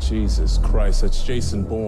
Jesus Christ, that's Jason Bourne.